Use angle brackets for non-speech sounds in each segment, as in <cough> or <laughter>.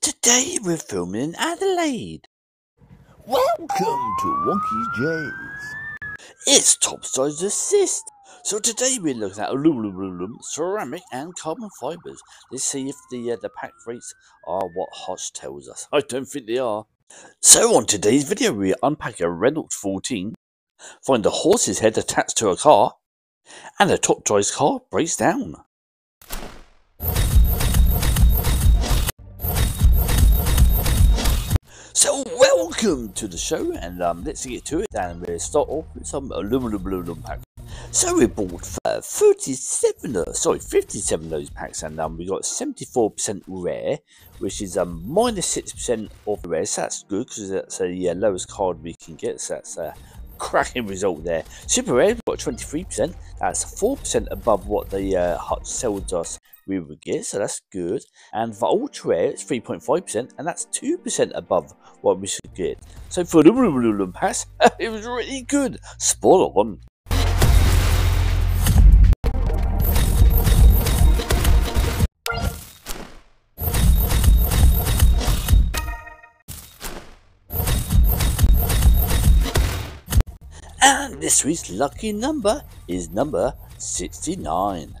Today we're filming in Adelaide. Welcome to Wonkey Jase. It's Topdrives Assist. So today we're looking at aluminum, ceramic and carbon fibres. Let's see if the uh, the pack rates are what Hutch tells us. <laughs> I don't think they are. So on today's video we unpack a Renault 14, find a horse's head attached to a car, and a Topdrives car breaks down. So welcome to the show, and um, let's get to it. And we'll start off with some aluminum aluminum packs. So we bought uh, 37, uh, sorry, 57 of those packs, and um, we got 74% rare, which is um, minus 6% of the rare. So that's good because that's the uh, lowest card we can get. So that's a cracking result there. Super rare, we got 23%. That's 4% above what the uh, Hutch sold us we would get, so that's good. And for ultra rare, it's 3.5%, and that's 2% above what we should get. So for the Lululum Pass, <laughs> it was really good. Spoiler on. And this week's lucky number is number 69.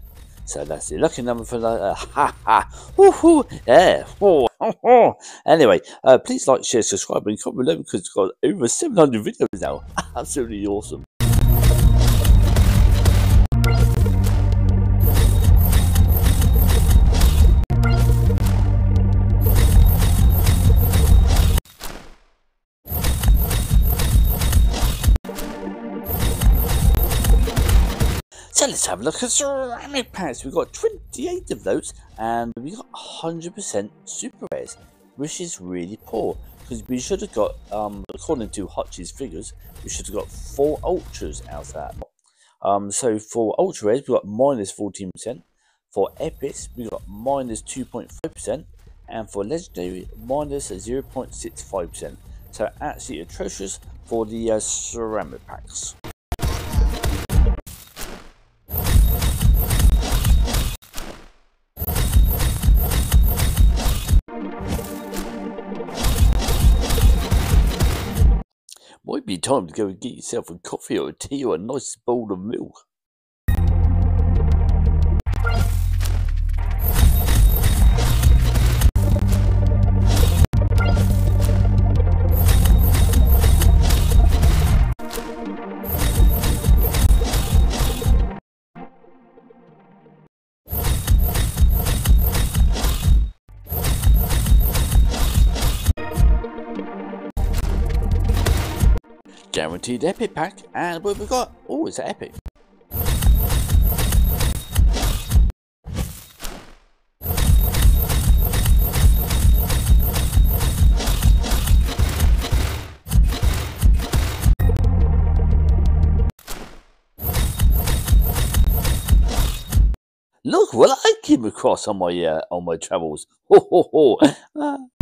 So that's the lucky number for the uh, <laughs> ha ha woohoo yeah. Oh, <laughs> oh. Anyway, uh, please like, share, subscribe, and comment below because it's got over 700 videos now. <laughs> Absolutely awesome. Let's have a look at ceramic packs. We've got 28 of those and we got 100% super rares, which is really poor because we should have got, um, according to Hutch's figures, we should have got four ultras out of that. Um, so for ultra rares, we've got minus 14%. For epics, we got minus 2.5%. And for legendary, minus 0.65%. So absolutely atrocious for the uh, ceramic packs. Be time to go and get yourself a coffee or a tea or a nice bowl of milk. Guaranteed epic pack and what we got oh it's epic Look what I came across on my uh, on my travels. Ho ho ho! <laughs>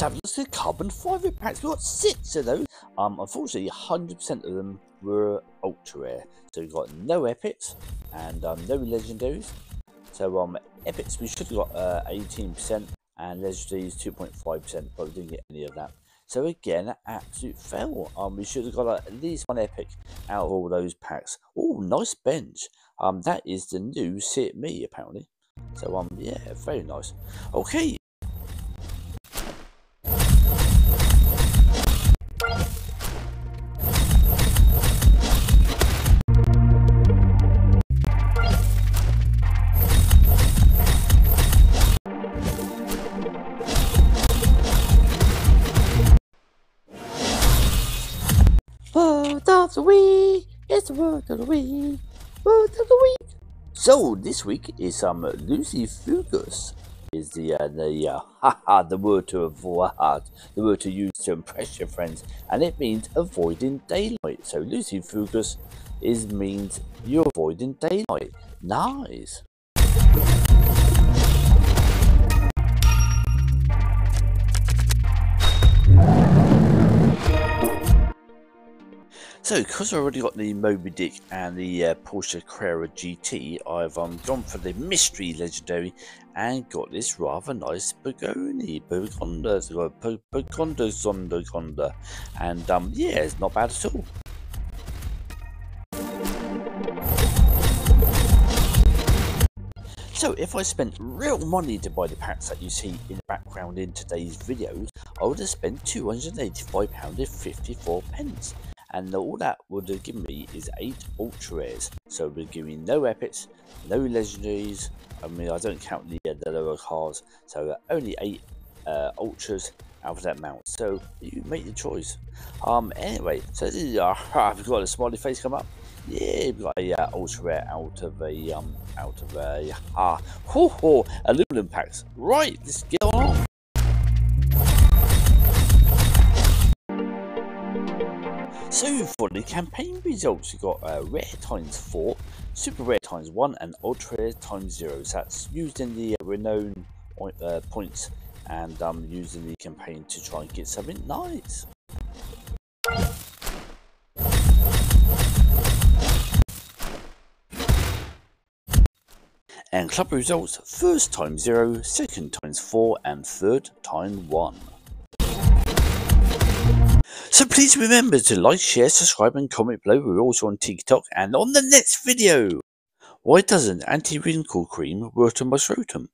let's have a look at carbon fibre packs. We've got six of those. Um, unfortunately, 100% of them were ultra rare. So we've got no epics and um, no legendaries. So um, epics we should have got uh, 18% and legendaries 2.5%, but we didn't get any of that. So again, absolute fail. Um, we should have got uh, at least one epic out of all those packs. Oh, nice bench. Um, that is the new Sit Me apparently. So um, yeah, very nice. Okay, Word of the week. It's the word of the week. Word of the week. So this week is um lucifugous is the uh, the uh, <laughs> haha the word to avoid the word to use to impress your friends and it means avoiding daylight. So lucifugous is means you're avoiding daylight. Nice. So, because I've already got the Moby Dick and the uh, Porsche Carrera GT, I've um, gone for the Mystery Legendary and got this rather nice Pagani, Pagonda, Pagonda, Zonda, and um, yeah, it's not bad at all. So if I spent real money to buy the packs that you see in the background in today's videos, I would have spent £285.54 pence and all that would have given me is 8 ultra rares. So it would give me no epics no legendaries. I mean i don't count the, uh, the lower cards so only 8 uh, ultras out of that amount so you make the choice. Um anyway so this is uh, <laughs> i've got a smiley face come up? Yeah we've got a uh, ultra rare out of a um out of a ah uh, ho, ho, aluminum packs. Right let's get on So for the campaign results, you got uh, rare times 4, super rare times 1, and ultra rare times 0. So that's used in the uh, renown uh, points and um, using the campaign to try and get something nice. And club results, first time 0, second times 4, and third time 1. So please remember to like, share, subscribe and comment below. We're also on TikTok and on the next video. Why doesn't anti-wrinkle cream work on my scrotum?